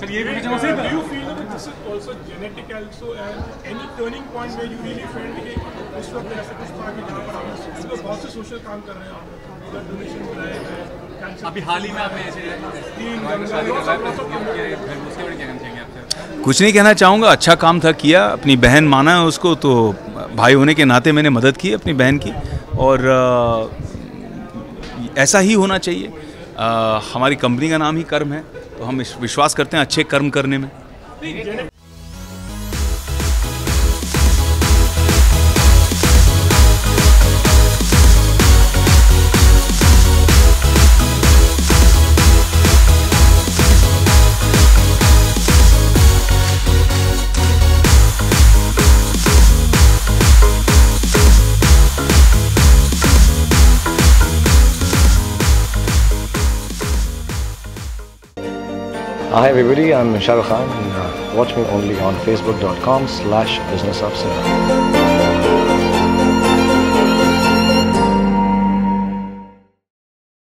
Sir ये भी Uh, do you feel that this is also genetic also and any turning point where you really felt कि उस वक्त ऐसा कुछ था कि जहाँ पर आपने because बहुत से सोशल काम कर रहे हैं आप ब्लड डोनेशन ड्राइव है कैंसर अभी हाल ही में आपने ऐसे कुछ नहीं कहना चाहूँगा अच्छा काम था किया अपनी बहन माना है उसको तो भाई होने के नाते मैंने मदद की अपनी बहन की और ऐसा ही होना चाहिए। अ, हमारी कंपनी का नाम ही कर्म है। तो हम विश्वास करते हैं अच्छे कर्म करने में। Hi everybody, I'm Shahrukh Khan and uh, watch me only on facebook.com slash business of cinema.